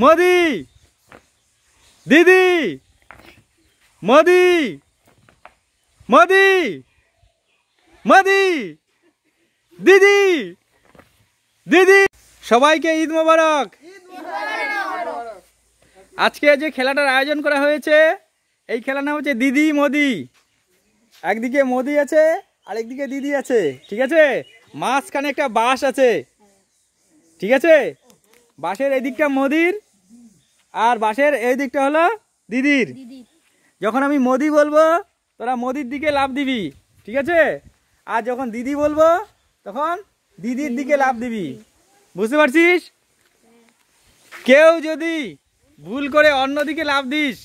মোদি! দিদি! মোদি! মোদি! মোদি! দিদি! দিদি! সবাইকে ঈদ মোবারক! আজকে যে খেলাটার আয়োজন করা হয়েছে, এই খেলার নাম হচ্ছে দিদি মোদি। একদিকে মোদি আছে আর একদিকে দিদি আছে, ঠিক আছে? মাঝখানে একটা বাঁশ আছে, ঠিক আছে? বাঁশের এই দিকটা মোদির আর বাসের এই দিকটা হলো দিদির। যখন আমি মোদি বলব তোরা মোদির দিকে লাভ দিবি ঠিক আছে? আর যখন দিদি বলব তখন দিদির দিকে লাভ দিবি। বুঝতে পারছিস? কেউ যদি ভুল করে অন্য দিকে লাভ দিস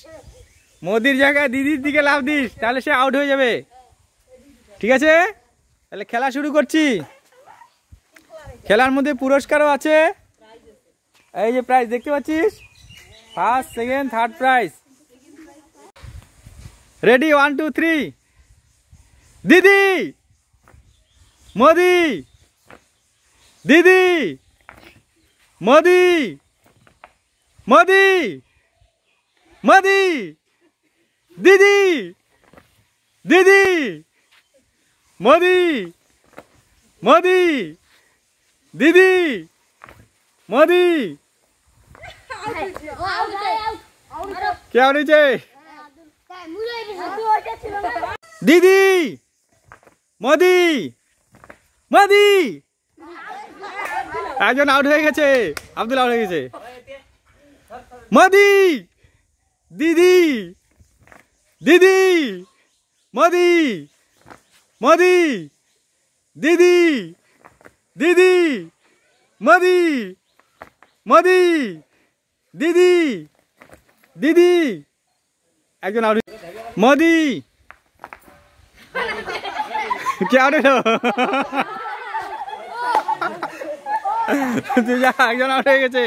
মোদির জায়গায় দিদির দিকে লাভ দিস তাহলে সে আউট হয়ে যাবে। ঠিক আছে? তাহলে খেলা শুরু করছি। খেলার মধ্যে পুরস্কারও আছে। এই যে প্রাইজ দেখতে পাচ্ছিস? First second third prize ready one two three দিদি মোদি দিদি মোদি মোদি মোদি দিদি দিদি মোদি মোদি দিদি মোদি কে আনিছে দিদি! মোদি! মোদি! একজন আউট হয়ে গেছে। আব্দুল আউট হয়ে গেছে। মোদি! দিদি! দিদি! মোদি! মোদি! দিদি! দিদি! মোদি! মোদি! দিদি দিদি, একজন আউট মোদি। কে হলো? একজন আউট হয়ে গেছে।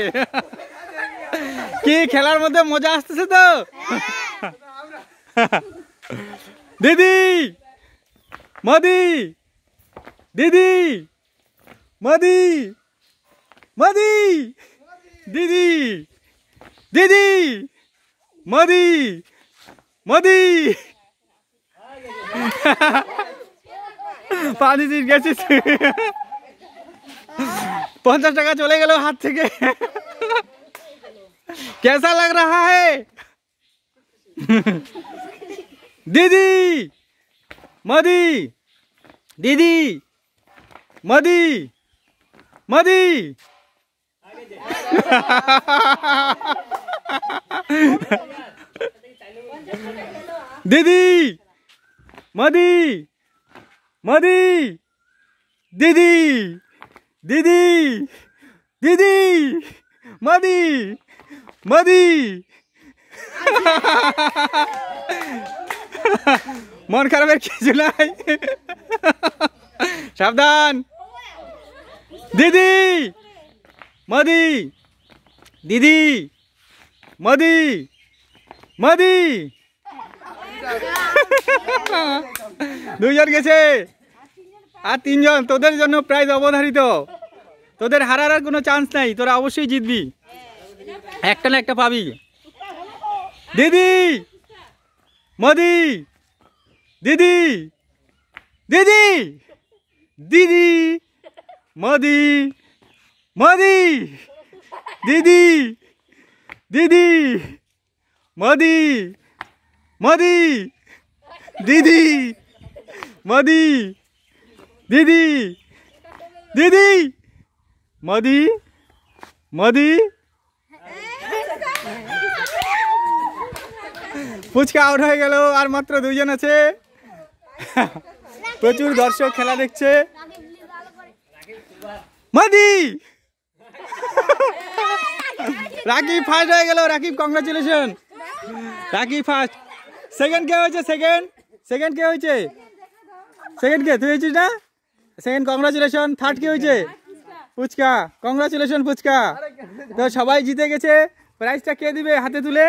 কি খেলার মধ্যে মজা আসতেছে তো? দিদি, মোদি দিদি, মোদি মোদি, দিদি। দিদি মোদি মোদি পানি দিন গেছিস পঞ্চাশ টাকা চলে গেল হাত থেকে कैसा लग रहा है दीदी मोदी दीदी मोदी मोदी দিদি, মাদি মাদি, দিদি দিদি দিদি, মাদি মাদি। মন খারাপের কিছু নাই। সাবধান। দিদি, মাদি দিদি, মাদি মাদি। দুইজন গেছে। আর তিনজন, তোদের জন্য প্রাইজ অবধারিত। তোদের হারার আর কোনো চান্স নাই, তোরা অবশ্যই জিতবি। একটা না একটা পাবি। দিদি! মোদি! দিদি! দিদি! দিদি! মোদি! মোদি! দিদি! দিদি! মোদি! মোদি! দিদি, মোদি, দিদি দিদি, মোদি মোদি। ফুচকা আউট হয়ে গেল, আর মাত্র দুইজন আছে। প্রচুর দর্শক খেলা দেখছে। মাদি! রাকিব ফার্স্ট হয়ে গেল, Rakib congratulation Rakib first second কে হয়েছে সেকেন্ড সেকেন্ড কে হয়েছে? সেকেন্ড কে, তুই হয়েছিস না? সেকেন্ড কংগ্রাচুলেশন থার্ড কে হয়েছে? ফুচকা কংগ্রাচুলেশন ফুচকা তো সবাই জিতে গেছে। প্রাইজটা কে দিবে হাতে তুলে?